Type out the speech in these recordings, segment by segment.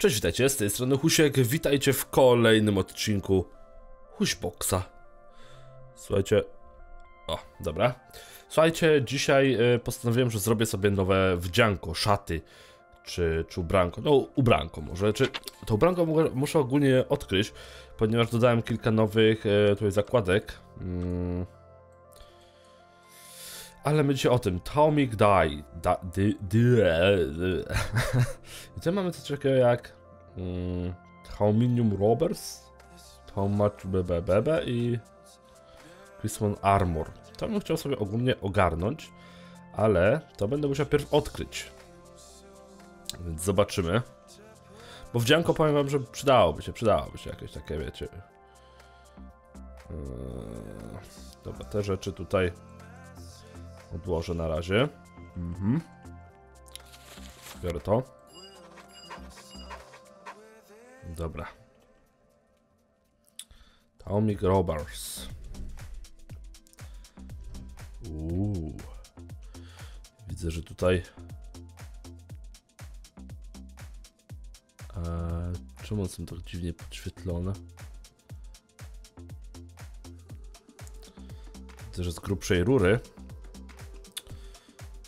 Cześć, witajcie, z tej strony Husiek, witajcie w kolejnym odcinku Huśboxa. Słuchajcie, o, dobra. Słuchajcie, dzisiaj y, postanowiłem, że zrobię sobie nowe wdzianko, szaty, czy, czy ubranko, no ubranko może, czy to ubranko mu- muszę ogólnie odkryć, ponieważ dodałem kilka nowych y, tutaj zakładek. Mm. Ale my dzisiaj o tym, Atomic Die, da. I tutaj mamy coś takiego jak mm, Hominium Robbers, Tomacz BBBB i Christmas Armor. To bym chciał sobie ogólnie ogarnąć, ale to będę musiał pierw odkryć. Więc zobaczymy. Bo wdzianko powiem wam, że przydałoby się, przydałoby się jakieś takie, wiecie. Yy, dobra, te rzeczy tutaj odłożę na razie. Mhm. Biorę to. Dobra. Atomic Robbers. Uuu. Widzę, że tutaj. Eee, czemu są tak dziwnie podświetlone? Widzę, że z grubszej rury.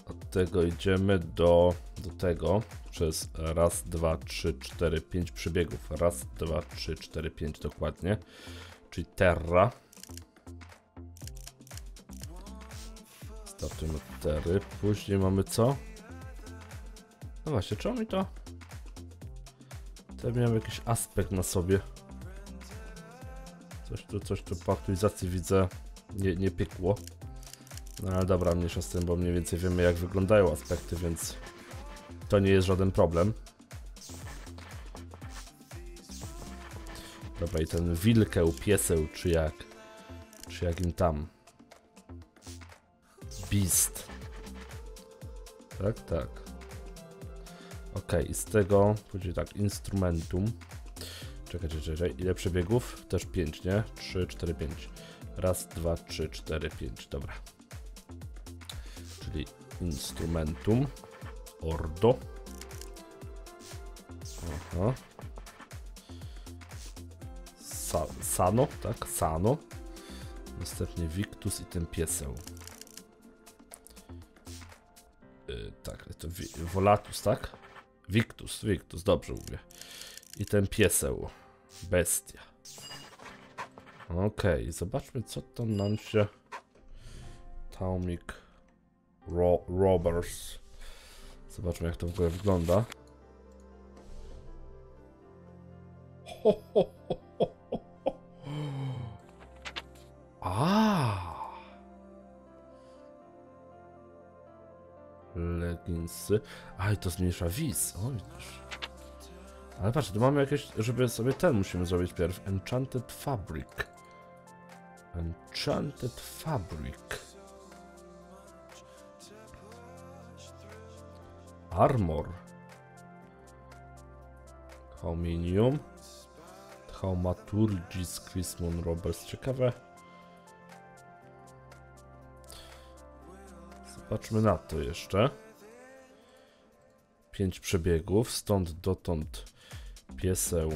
Od tego idziemy do, do tego przez raz, dwa, trzy, cztery, pięć przebiegów. Raz, dwa, trzy, cztery, pięć dokładnie. Czyli Terra. Startujemy od Terry. Później mamy co? No właśnie, czemu mi to? Ja miałem jakiś aspekt na sobie. Coś tu, coś tu po aktualizacji widzę nie, nie piekło. No ale dobra, mniejsza z tym, bo mniej więcej wiemy jak wyglądają aspekty, więc to nie jest żaden problem. Dobra, i ten wilkeł, pieseł, czy jak, czy jak im tam. Beast. Tak, tak. Ok, i z tego pójdzie tak, instrumentum. Czekaj, czekaj, czekaj. Ile przebiegów? Też 5, nie? 3, 4, 5. Raz, dwa, trzy, cztery, pięć. Dobra. Czyli instrumentum. Ordo. Aha. Sa Sano, tak? Sano. Następnie Victus i ten pieseł. Yy, tak, to wi Volatus, tak? Victus, Victus, dobrze mówię. I ten pieseł. Bestia. Okej, zobaczmy co to nam się... Atomic Ro Robbers. Zobaczmy jak to w ogóle wygląda. Ho, ho. A. Leginsy. Aj, to zmniejsza wiz. O, widzisz. Ale patrz, tu mamy jakieś, żeby sobie ten musimy zrobić pierw. Enchanted Fabric. Enchanted Fabric. Armor. Hominium. Thaumaturgis Chrismon Roberts. Ciekawe. Zobaczmy na to jeszcze. Pięć przebiegów. Stąd dotąd pieseł.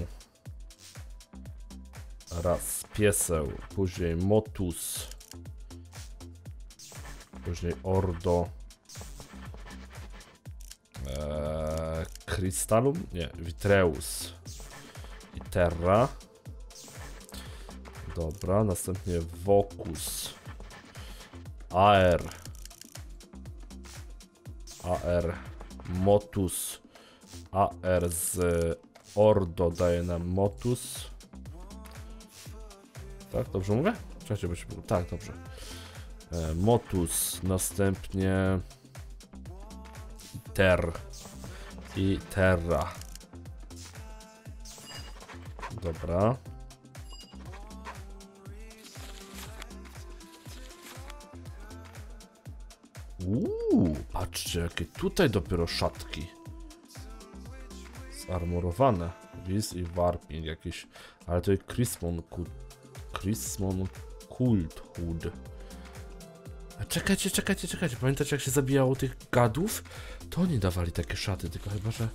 Raz pieseł. Później motus. Później ordo. Crystalum? Nie, Vitreus i Terra. Dobra, następnie Vocus. AR. AR. Motus. AR z Ordo daje nam Motus. Tak, dobrze mówię? Czekajcie, bo się... Tak, dobrze. E, Motus, następnie Ter i Terra. Dobra. Uuu, patrzcie, jakie tutaj dopiero szatki. Zarmorowane. Wiz i warping jakiś. Ale to jest Chrismon Kult. Chrismon Cult Hood. A czekajcie, czekajcie, czekajcie. Pamiętacie jak się zabijało tych gadów? To oni dawali takie szaty, tylko chyba, że...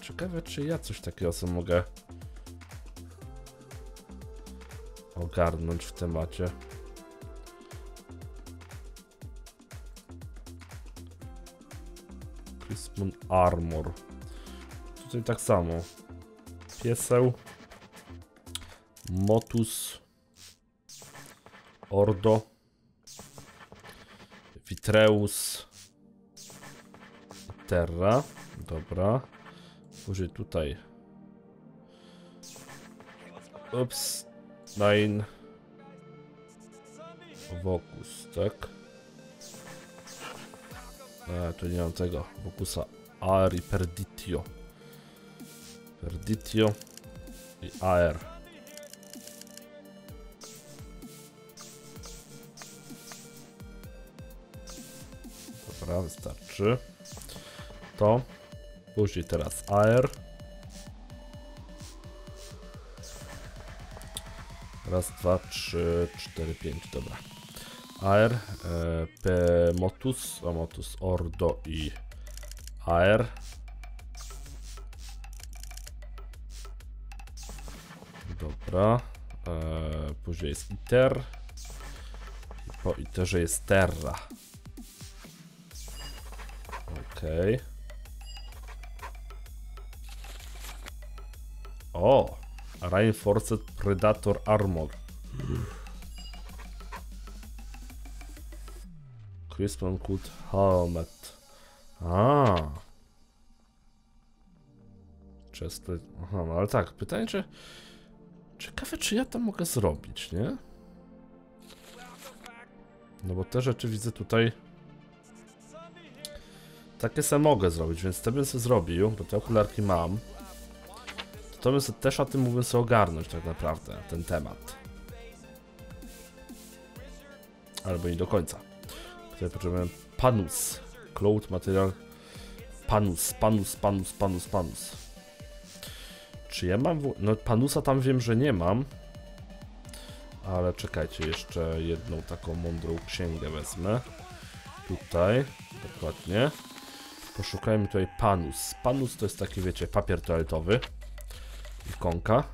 Ciekawe, czy ja coś takiego sobie mogę ogarnąć w temacie. Crispon Armor. Tutaj tak samo. Pieseł. Motus. Ordo. Vitreus. Terra. Dobra. Później tutaj. Ups. Nine. Wokus, tak? A, tu nie mam tego. Wokusa. Ari Perditio. Perditio i AR. Dobra, wystarczy. To. Później teraz AR. Raz, dwa, trzy, cztery, pięć, dobra. AR, e, P Motus, a Motus Ordo i AR. Dobra. E, później jest ITER. I po ITERze jest Terra. Okej. O! Reinforced Predator Armor. Crispin Cut Helmet. A. Chestplate. Aha, no ale tak, pytanie czy... Ciekawe czy ja to mogę zrobić, nie? No bo te rzeczy widzę tutaj... Takie se mogę zrobić, więc te bym sobie zrobił, bo te okularki mam. To bym sobie też o tym mógłbym sobie ogarnąć tak naprawdę, ten temat. Albo nie do końca. Tutaj potrzebujemy panus. Cloud material. Panus, panus, panus, panus, panus. Czy ja mam... No panusa tam wiem, że nie mam. Ale czekajcie, jeszcze jedną taką mądrą księgę wezmę. Tutaj, dokładnie. Poszukajmy tutaj panus. Panus to jest taki, wiecie, papier toaletowy. Ikonka.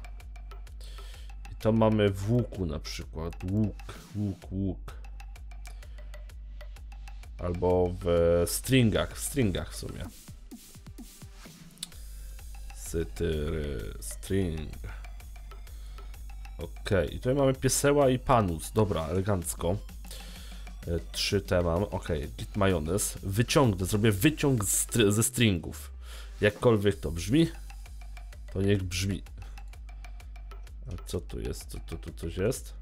I to mamy w łuku na przykład. Łuk, łuk, łuk. Albo w stringach, w stringach w sumie. Sytyry, string. Ok, i tutaj mamy pieseła i panus. Dobra, elegancko. Trzy te mam. Ok, git majonez. Wyciągnę, zrobię wyciąg str- ze stringów. Jakkolwiek to brzmi, to niech brzmi. A co tu jest? Tu, tu, tu coś jest?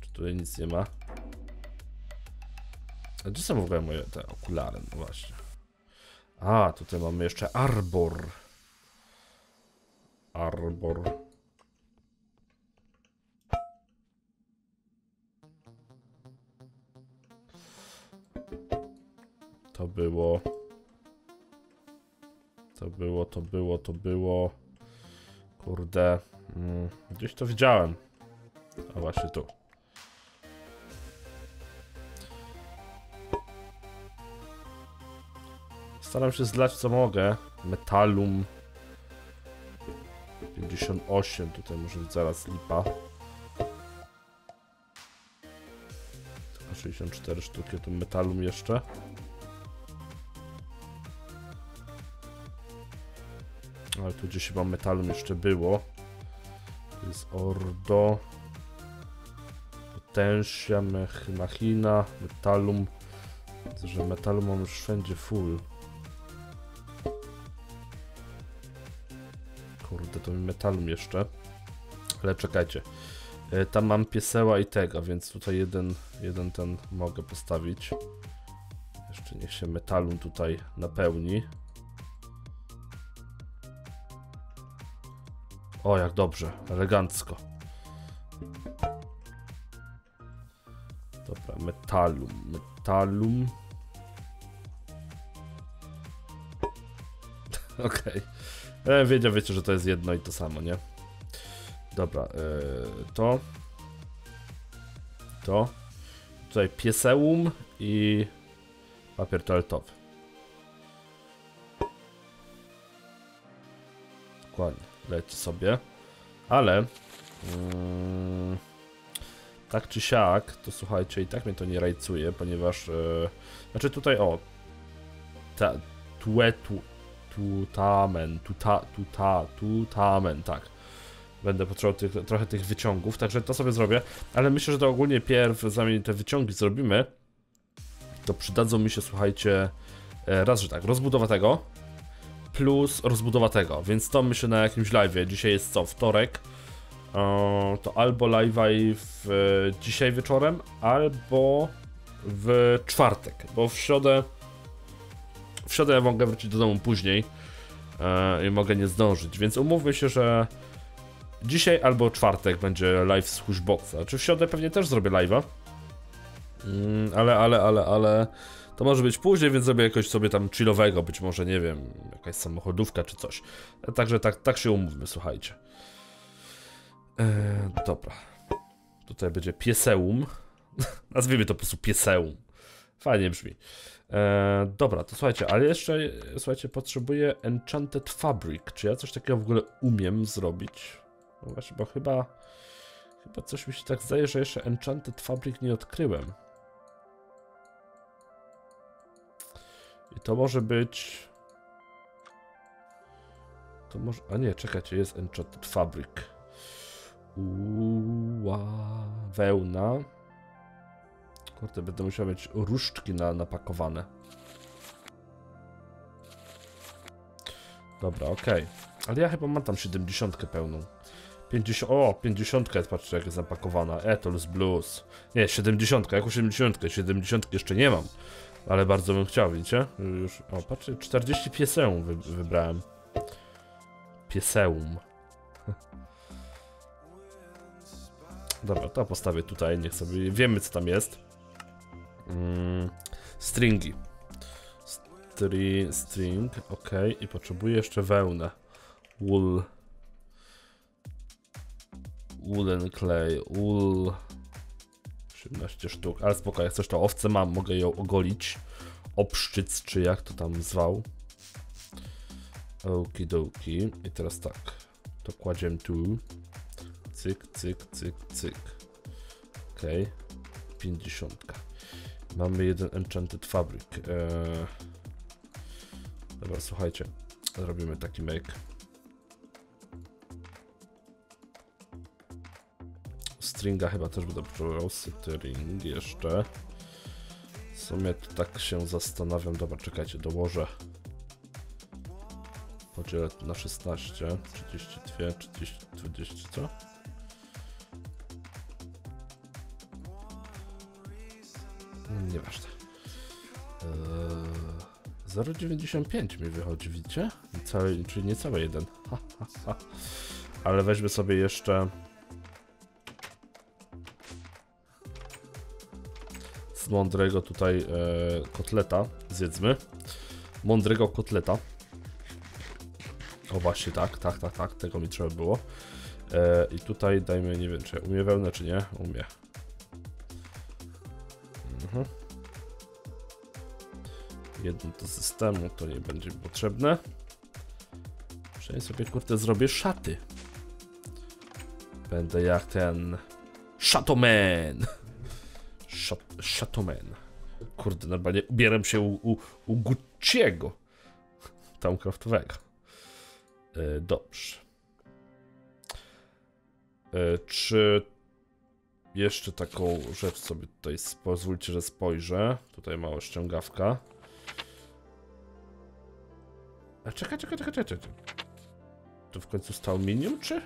Czy tutaj nic nie ma? A gdzie są w ogóle moje te okulary? No właśnie. A, tutaj mamy jeszcze arbor. Arbor. To było. To było, to było, to było. Kurde. Mm, gdzieś to widziałem. A właśnie tu. Staram się zlać co mogę. Metalum. 58, tutaj może być zaraz lipa. Tylko 64 sztuki, tu metalum jeszcze. Ale tu gdzieś chyba metalum jeszcze było. Tu jest Ordo. Potensja, machina, metalum. Widzę, że metalu mam już wszędzie full. Kurde, to mi metalum jeszcze. Ale czekajcie. E, Tam mam pieseła i tego, więc tutaj jeden, jeden ten mogę postawić. Jeszcze niech się metalum tutaj napełni. O, jak dobrze, elegancko. Dobra, metalum, metalum. Okej. Okay. Wiedział, wiecie, że to jest jedno i to samo, nie? Dobra, e, to. To. Tutaj piesełum i papier toaletowy. dokładnie. Leci sobie. Ale... Mm, tak czy siak, to słuchajcie, i tak mnie to nie rajcuje, ponieważ... E, znaczy tutaj, o... Ta, tue, tu, tutamen, tuta, tuta, tutamen, tak. Będę potrzebował tych, trochę tych wyciągów, także to sobie zrobię. Ale myślę, że to ogólnie pierw, zanim te wyciągi zrobimy, to przydadzą mi się, słuchajcie, e, raz, że tak, rozbudowa tego, plus rozbudowa tego, więc to myślę na jakimś live. Dzisiaj jest co, wtorek, e, to albo live'a w, dzisiaj wieczorem, albo w czwartek, bo w środę w środę ja mogę wrócić do domu później e, i mogę nie zdążyć, więc umówmy się, że dzisiaj albo czwartek będzie live z Hushboxa. Czy w środę pewnie też zrobię live'a, mm, ale, ale, ale, ale to może być później, więc zrobię jakoś sobie tam chillowego, być może, nie wiem, jakaś samochodówka czy coś. Także tak, tak się umówmy, słuchajcie. E, dobra. Tutaj będzie pieseum. Nazwijmy to po prostu pieseum. Fajnie brzmi. E, dobra, to słuchajcie, ale jeszcze, słuchajcie, potrzebuję Enchanted Fabric. Czy ja coś takiego w ogóle umiem zrobić? No właśnie, bo chyba, chyba coś mi się tak zdaje, że jeszcze Enchanted Fabric nie odkryłem. I to może być... To może... A nie, czekajcie, jest Enchanted Fabric. Uła, wełna. Kurde, będę musiał mieć różdżki na, napakowane. Dobra, okej. Okay. Ale ja chyba mam tam 70 pełną. 50, o, 50 jest, patrzcie jak jest zapakowana. Etols Blues. Nie, 70, jako 70, 70 jeszcze nie mam. Ale bardzo bym chciał, widzicie? Już, o, patrzcie, 40 pieseum wy, wybrałem. Pieseum. Dobra, to postawię tutaj, niech sobie wiemy co tam jest. Mm, stringi. Stri, string, ok. I potrzebuję jeszcze wełnę. Wool. Woolen clay. Wool. 18 sztuk. Ale spoko, jak coś to owce mam, mogę ją ogolić. Obszczyc, czy jak to tam zwał. Okidoki. I teraz tak. To kładziemy tu. Cyk, cyk, cyk, cyk. Ok. 50. Mamy jeden Enchanted Fabric. Eee... Dobra, słuchajcie. Zrobimy taki make. Stringa chyba też będę potrzebował. String jeszcze. W sumie to tak się zastanawiam. Dobra, czekajcie, dołożę. Podzielę na 16, 32, 30, 20, co? Nieważne. Eee, 0,95 mi wychodzi, widzicie? Cały, czyli nie cały jeden. Ha, ha, ha. Ale weźmy sobie jeszcze... Mądrego tutaj e, kotleta zjedzmy. Mądrego kotleta. O właśnie, tak, tak, tak, tak, tego mi trzeba było. E, I tutaj dajmy, nie wiem, czy umie wełnę, czy nie? Umie. Mhm. Jedno do systemu to nie będzie potrzebne. Przynajmniej sobie kurde zrobię szaty. Będę jak ten... Shatoman! Shatoman. Kurde, normalnie ubieram się u, u, u Gucci'ego. Tam. Yy, dobrze. Yy, czy jeszcze taką rzecz sobie tutaj pozwólcie, że spojrzę. Tutaj mała ściągawka. A czekaj, czekaj, czekaj, czekaj. To w końcu stał minium, czy?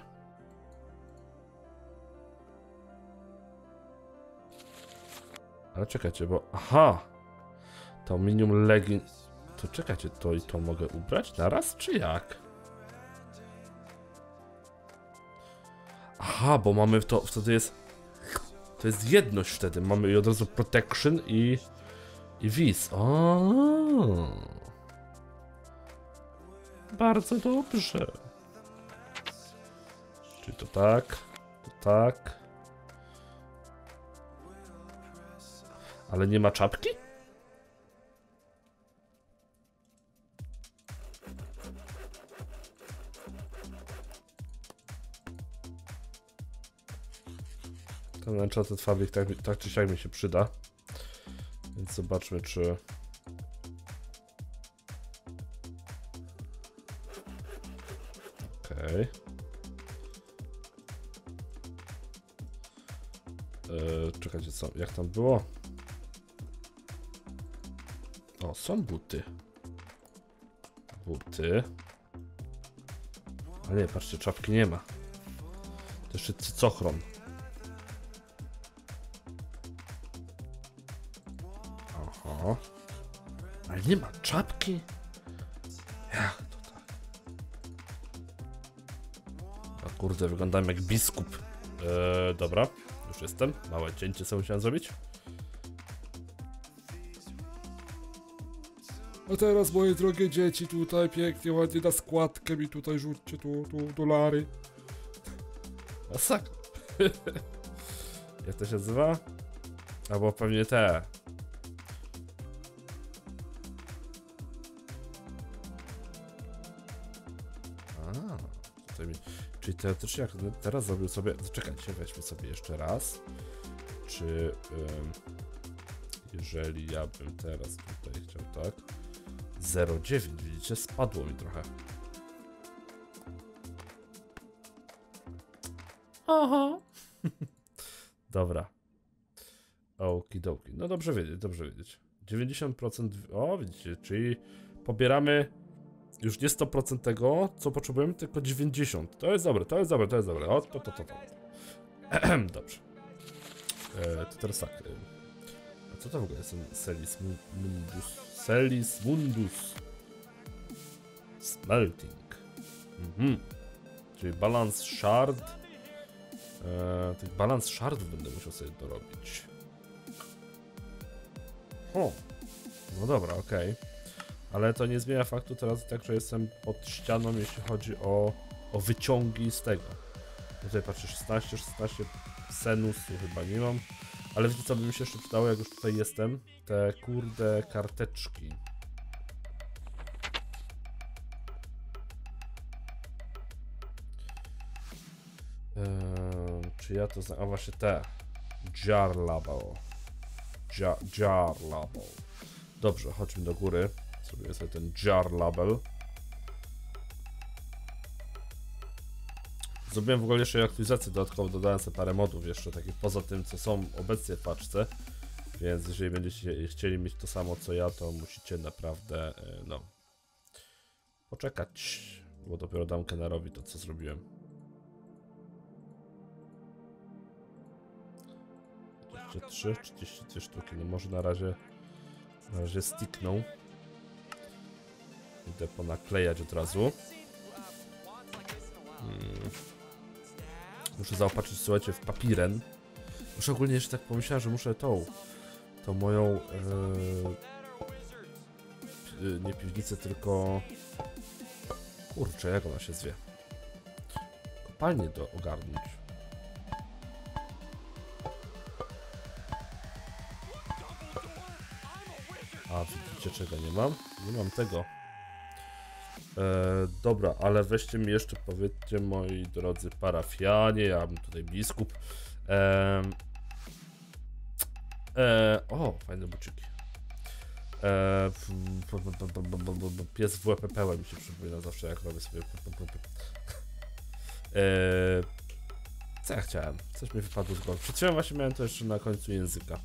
Ale czekajcie, bo... Aha! To minium legging... To czekajcie, to i to mogę ubrać naraz, czy jak? Aha, bo mamy to... Wtedy jest... To jest jedność wtedy. Mamy od razu protection i... I. O. Bardzo dobrze. Czyli to tak, to tak. Ale nie ma czapki? Ten znaczy, Enchanted Fabric tak, tak czy siak mi się przyda. Więc zobaczmy, czy... Okej. Okay. Czekajcie, co, jak tam było? O, są buty. Buty. Ale nie, patrzcie, czapki nie ma. To jeszcze cycochron. Oho. Ale nie ma czapki? Jak to tak? O kurde, wyglądam jak biskup. Eee, dobra, już jestem. Małe cięcie sobie musiałem zrobić. A teraz moje drogie dzieci tutaj pięknie, ładnie na składkę mi tutaj rzućcie tu, tu dolary. Masakra. Jak to się nazywa? Albo pewnie te. Tutaj mi... Czyli teoretycznie jak teraz zrobił sobie... Czekajcie, weźmy sobie jeszcze raz. Czy... ym, jeżeli ja bym teraz tutaj chciał tak... 0,9, widzicie? Spadło mi trochę. Aha. Dobra. Okidoki. No dobrze wiedzieć, dobrze wiedzieć. 90%. O, widzicie, czyli pobieramy już nie 100% tego, co potrzebujemy, tylko 90%. To jest dobre, to jest dobre, to jest dobre. O, to, to, to, to. Dobrze. E, to teraz tak. Co to w ogóle jest Celis Mu- Mundus? Celis Mundus. Smelting. Mhm. Czyli balance shard. Eee, tych balans shardów będę musiał sobie dorobić. O, no dobra, okej. Ale to nie zmienia faktu teraz tak, że jestem pod ścianą, jeśli chodzi o, o wyciągi z tego. Tutaj patrzę 16, 16 senusu chyba nie mam. Ale wiecie co by mi się jeszcze przydało, jak już tutaj jestem? Te kurde karteczki. Eee, czy ja to znam? A właśnie te. Jar label. Jar, jar. Dobrze, chodźmy do góry. Zrobimy sobie ten jar label. Zrobiłem w ogóle jeszcze aktualizację dodatkowo, dodałem parę modów jeszcze takich poza tym, co są obecnie w paczce. Więc jeżeli będziecie chcieli mieć to samo co ja, to musicie naprawdę, e, no, poczekać. Bo dopiero dam Kenarowi to, co zrobiłem. 23, 32 sztuki. No może na razie na razie stickną. Idę ponaklejać od razu. Hmm. Muszę zaopatrzyć, słuchajcie, w papiren. Muszę ogólnie jeszcze tak pomyślałem, że muszę tą, tą moją, pi- nie piwnicę, tylko, kurczę, jak ona się zwie? Kopalnię do ogarnąć. A, widzicie czego nie mam? Nie mam tego. E, dobra, ale weźcie mi jeszcze powiedzcie, moi drodzy parafianie, ja mam tutaj biskup. E, e, o, fajne buczyki. E, pies w łeb pełen mi się przypomina zawsze, jak robię sobie. E, co ja chciałem? Coś mi wypadło z głowy. Przed chwilą właśnie miałem to jeszcze na końcu języka.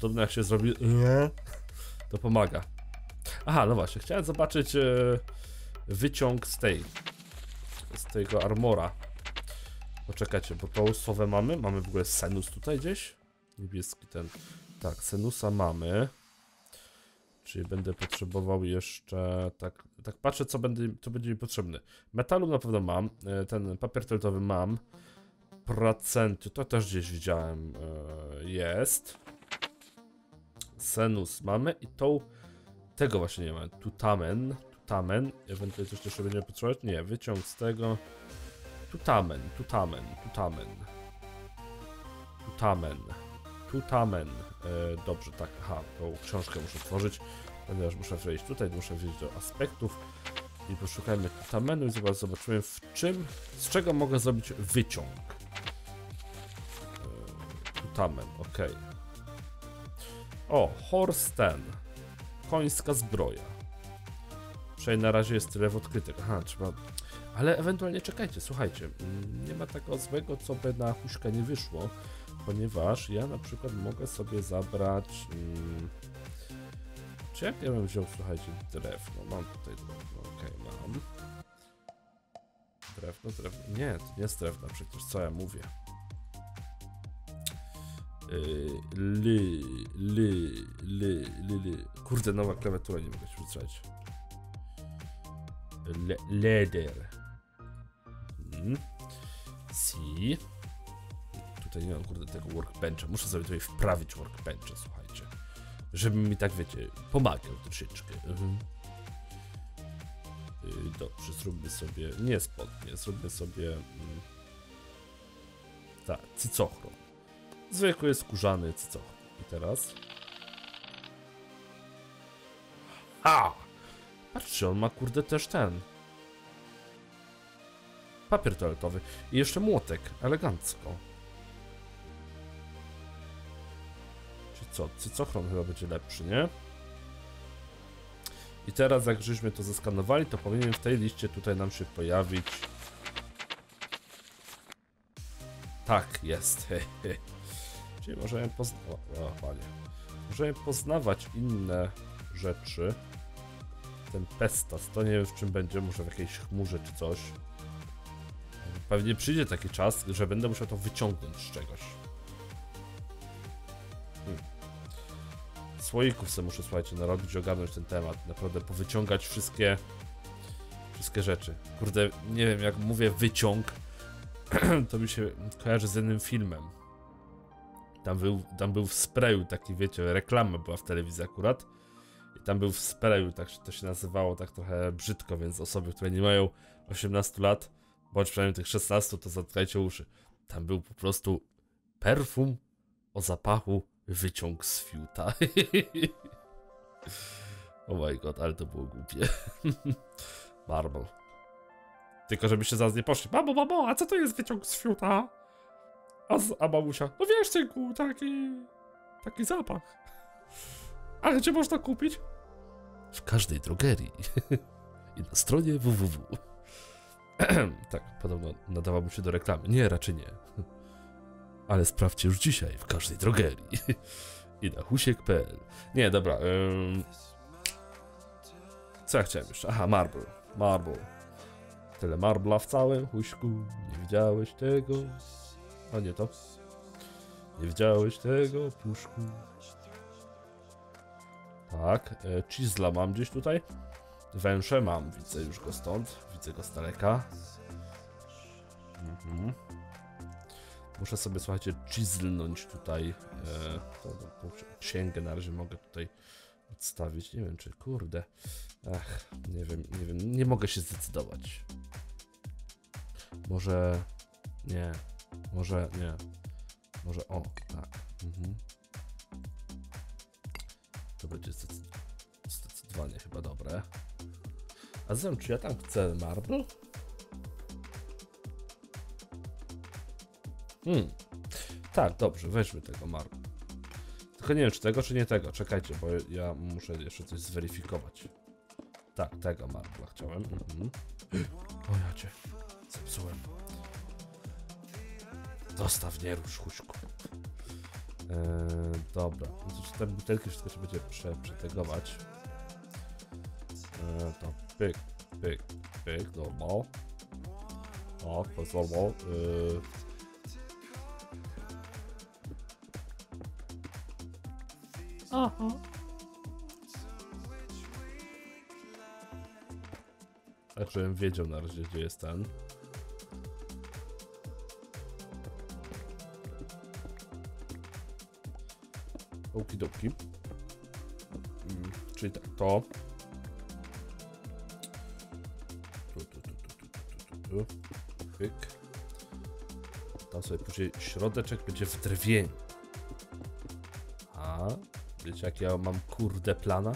Podobno jak się zrobi nie, to pomaga. Aha, no właśnie, chciałem zobaczyć e, wyciąg z tej, z tego armora. Poczekajcie, bo tą sowę mamy, mamy w ogóle senus tutaj gdzieś? Niebieski ten, tak, senusa mamy. Czyli będę potrzebował jeszcze, tak, tak patrzę co, będę, co będzie mi potrzebne. Metalu na pewno mam, e, ten papier toaletowy mam. Procenty, to też gdzieś widziałem, e, jest. Senus mamy i tą, tego właśnie nie mamy, tutamen, tutamen, ewentualnie coś jeszcze będziemy potrzebować, nie, wyciąg z tego, tutamen, tutamen, tutamen, tutamen, tutamen, e, dobrze, tak, aha, tą książkę muszę tworzyć, ponieważ muszę wejść tutaj, muszę wejść do aspektów, I poszukajmy tam menu i zobacz, zobaczymy w czym, z czego mogę zrobić wyciąg. Yy, Tutamen, ok. O, horse ten. Końska zbroja. Przynajmniej na razie jest tyle w odkrytych. Aha, trzeba... Ale ewentualnie czekajcie, słuchajcie. mm, Nie ma tego złego, co by na huśka nie wyszło, ponieważ ja na przykład mogę sobie zabrać... Mm, czy jak ja bym wziął, słuchajcie, drewno? Mam tutaj drewno, okej, mam. Drewno, drewno. Nie, to nie jest drewno przecież, co ja mówię. Ly, ly, ly, ly, ly. Kurde, nowa klawiatura, nie mogę się. Le, leder. Mhm. Si. Tutaj nie mam, kurde, tego workbencha. Muszę sobie tutaj wprawić workbencha, słuchajcie. Żeby mi tak, wiecie, pomagał troszeczkę. Mhm. Yy, Dobrze, zróbmy sobie, nie spodnie, zróbmy sobie mm, tak, cycochron. Zwykły skórzany cycochron. I teraz a! Patrzcie, on ma kurde też ten papier toaletowy i jeszcze młotek, elegancko. Czy co, cycochron chyba będzie lepszy, nie? I teraz jak żeśmy to zeskanowali, to powinien w tej liście tutaj nam się pojawić. Tak, jest. możemy poznawać. Możemy poznawać inne rzeczy. Ten pestas, to nie wiem w czym będzie, może w jakiejś chmurze czy coś. Pewnie przyjdzie taki czas, że będę musiał to wyciągnąć z czegoś. Hmm. Słoików sobie muszę, słuchajcie, narobić, ogarnąć ten temat. Naprawdę powyciągać wszystkie wszystkie rzeczy. Kurde, nie wiem, jak mówię wyciąg, to mi się kojarzy z jednym filmem. Tam był, tam był w sprayu taki, wiecie, reklama była w telewizji akurat. I tam był w sprayu, tak to się nazywało tak trochę brzydko, więc osoby, które nie mają 18 lat, bądź przynajmniej tych 16, to zatkajcie uszy. Tam był po prostu perfum o zapachu wyciąg z fiuta. oh my god, ale to było głupie. Marble. Tylko żebyście zaraz nie poszli. Mamo, mamo, a co to jest wyciąg z fiuta? A, z, a no wiesz, synku, taki... taki zapach. Ale gdzie można kupić? W każdej drogerii. I na stronie www. tak, podobno nadawałbym się do reklamy. Nie, raczej nie. Ale sprawdźcie już dzisiaj w każdej drogerii. I na husiek.pl. Nie, dobra. Ym... Co ja chciałem jeszcze? Aha, marble. Marble. Tyle marbla w całym huśku. Nie widziałeś tego. A nie to. Nie widziałeś tego, puszku. Tak, e, mam gdzieś tutaj. Węże mam, widzę już go stąd. Widzę go z daleka. Mhm. Muszę sobie, słuchajcie, chiselnąć tutaj. E, to, to, to księgę na razie mogę tutaj odstawić. Nie wiem, czy kurde. Ach, nie wiem, nie wiem. Nie mogę się zdecydować. Może. Nie. Może nie. Może o, tak. Mhm. To będzie zdecyd- zdecydowanie chyba dobre. A zatem, czy ja tam chcę marble? Hmm. Tak, dobrze, weźmy tego marble. Tylko nie wiem, czy tego, czy nie tego. Czekajcie, bo ja muszę jeszcze coś zweryfikować. Tak, tego marbla chciałem. Mhm. O ja cię, zepsułem. Dostaw, nie rusz, huśku. Eee, dobra, no to czy te butelki wszystko się będzie prze, przetegować. Eee, to pyk, pyk, pyk, normal. O, to jest normal. Eee, Aha. Tak, żebym wiedział na razie, gdzie jest ten. Okidoki. Mm, czyli tak, to. Tu, tu, tu, tu, tu, tu, tu. Pyk. Tam sobie później środeczek będzie w drwieniu. A, wiecie jak ja mam kurde plana?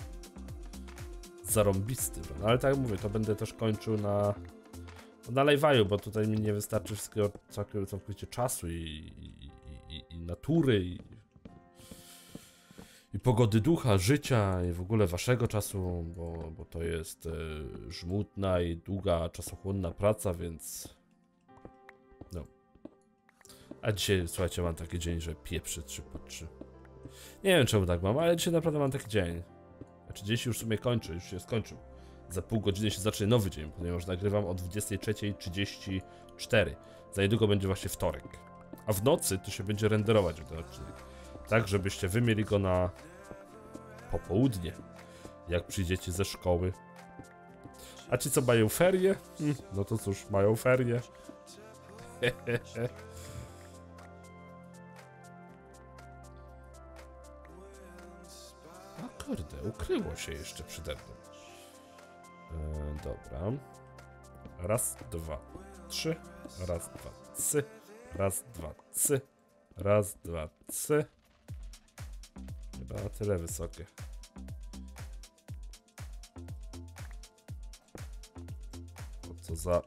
zarąbisty. No ale tak mówię, to będę też kończył na, na live'aju, bo tutaj mi nie wystarczy wszystkiego całkowicie, czasu i, i, i, i natury i pogody ducha, życia i w ogóle waszego czasu, bo, bo to jest e, żmudna i długa, czasochłonna praca, więc no. A dzisiaj, słuchajcie, mam taki dzień, że pieprzy 3 po 3. Nie wiem czemu tak mam, ale dzisiaj naprawdę mam taki dzień. Znaczy dzień się już w sumie kończy, już się skończył. Za pół godziny się zacznie nowy dzień, ponieważ nagrywam o 23.34. Za niedługo będzie właśnie wtorek. A w nocy to się będzie renderować ten odcinek. Tak, żebyście wy mieli go na popołudnie, jak przyjdziecie ze szkoły. A ci co mają ferie? Hm, no to cóż, mają ferie. A kurde, ukryło się jeszcze przede mną. E, dobra. Raz, dwa, trzy. Raz, dwa, trzy. Raz, dwa, trzy. Raz, dwa, trzy. Chyba tyle wysokie. O co za...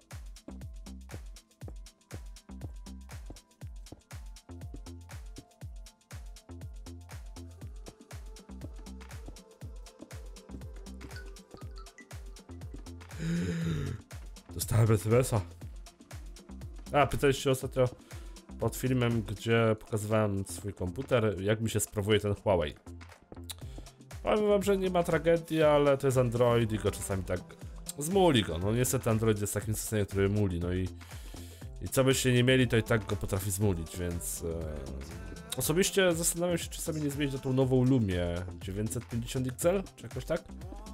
Dostałem SMS-a. A, pytaliście ostatnio pod filmem, gdzie pokazywałem swój komputer, jak mi się sprawuje ten Huawei. Powiem wam, że nie ma tragedii, ale to jest Android i go czasami tak zmuli go. No niestety Android jest takim systemem, który muli, no i, i co byście nie mieli, to i tak go potrafi zmulić, więc e, osobiście zastanawiam się, czy sobie nie zmienić na tą nową Lumię 950 XL, czy jakoś tak?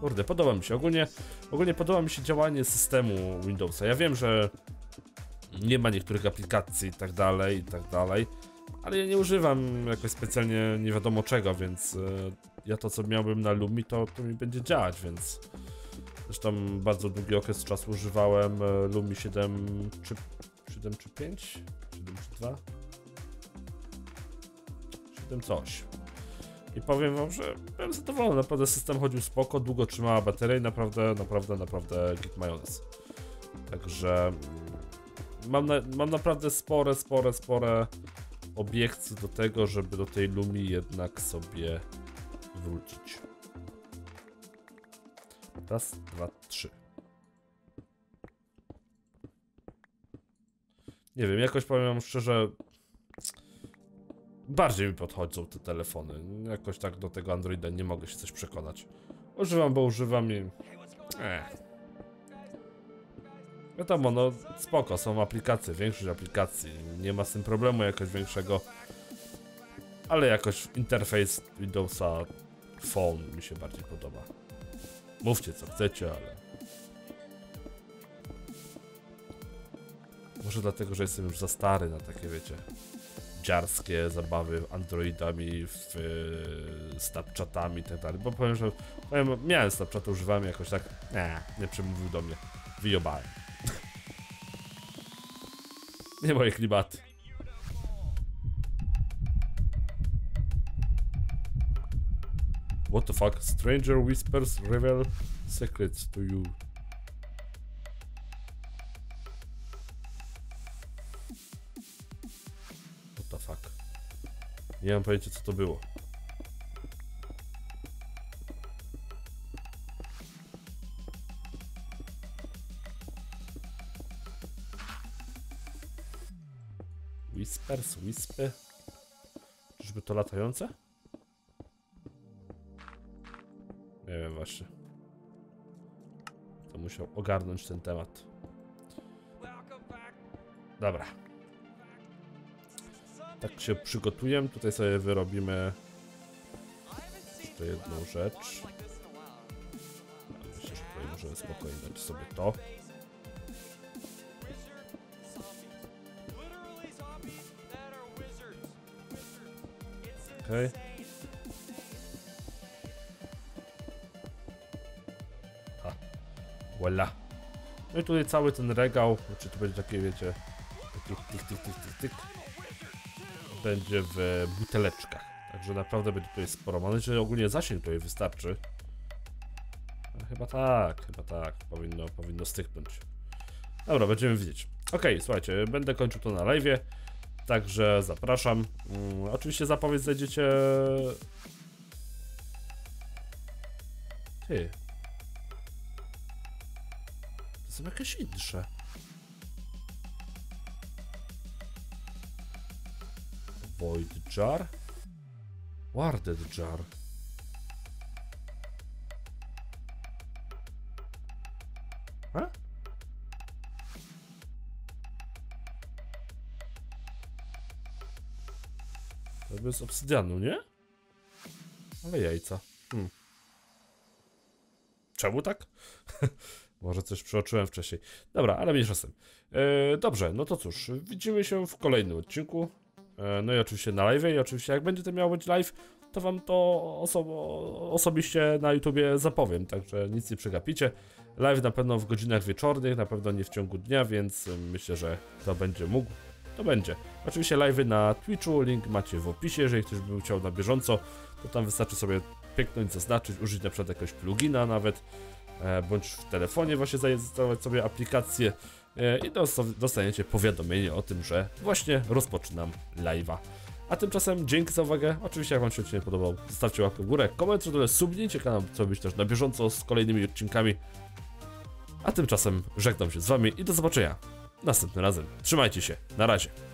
Kurde, podoba mi się. Ogólnie, ogólnie podoba mi się działanie systemu Windowsa. Ja wiem, że nie ma niektórych aplikacji i tak dalej, i tak dalej, ale ja nie używam jakoś specjalnie nie wiadomo czego, więc e, ja to co miałbym na Lumi, to, to mi będzie działać, więc zresztą bardzo długi okres czasu używałem e, Lumi 7 czy 7 czy 5? 7 czy 2? 7 coś. I powiem wam, że byłem zadowolony, naprawdę system chodził spoko, długo trzymała bateria i naprawdę, naprawdę, naprawdę git majonez. Także mam, na, mam naprawdę spore, spore, spore obiekcje do tego, żeby do tej Lumi jednak sobie wrócić. Raz, dwa, trzy. Nie wiem, jakoś powiem szczerze, bardziej mi podchodzą te telefony. Jakoś tak do tego Androida nie mogę się coś przekonać. Używam, bo używam i... Ech. Wiadomo, no spoko, są aplikacje, większość aplikacji, nie ma z tym problemu jakoś większego. Ale jakoś interfejs Windowsa Phone mi się bardziej podoba. Mówcie co chcecie, ale... Może dlatego, że jestem już za stary na takie, wiecie, dziarskie zabawy Androidami, w, y, Snapchatami i tak dalej. Bo powiem, że powiem, miałem Snapchat, używałem jakoś tak, nie, nie przemówił do mnie. Wyjobałem. nie moje klimaty. What the fuck? Stranger whispers reveal secrets to you. What the fuck? Nie mam pojęcia co to było. Wispy. Czyżby to latające? Nie wiem właśnie. To musiał ogarnąć ten temat. Dobra. Tak się przygotuję. Tutaj sobie wyrobimy jeszcze jedną rzecz. Myślę, że tutaj możemy spokojnie dać sobie to. Okej. A, Voila. No i tutaj cały ten regał, znaczy to będzie takie, wiecie, takie tyk, tyk, tyk, tyk, tyk, będzie w buteleczkach. Także naprawdę będzie tutaj sporo. Mam nadzieję, że ogólnie zasięg tutaj wystarczy. chyba tak, chyba tak. Powinno, powinno styknąć. Dobra, będziemy widzieć. Okej, słuchajcie, będę kończył to na live. Także zapraszam. Mm, oczywiście zapowiedź znajdziecie. Ty. To są jakieś insze. Void Jar? Warded Jar. To bez obsydianu, nie? Ale jajca. Hmm. Czemu tak? Może coś przeoczyłem wcześniej. Dobra, ale mniejsza z tym. E, dobrze, no to cóż, widzimy się w kolejnym odcinku. E, no i oczywiście na live i oczywiście jak będzie to miało być live, to wam to oso- osobiście na YouTubie zapowiem, także nic nie przegapicie. Live na pewno w godzinach wieczornych, na pewno nie w ciągu dnia, więc myślę, że to będzie mógł. To będzie. Oczywiście live na Twitchu, link macie w opisie, jeżeli ktoś by chciał na bieżąco, to tam wystarczy sobie pięknąć, zaznaczyć, użyć na przykład jakiegoś plugina nawet, e, bądź w telefonie właśnie zainstalować sobie aplikację e, i dos- dostaniecie powiadomienie o tym, że właśnie rozpoczynam live'a. A tymczasem dzięki za uwagę. Oczywiście jak wam się odcinek podobał, zostawcie łapkę w górę, komentarz, dole subnijcie kanał, co być też na bieżąco z kolejnymi odcinkami. A tymczasem żegnam się z wami i do zobaczenia następnym razem. Trzymajcie się, na razie.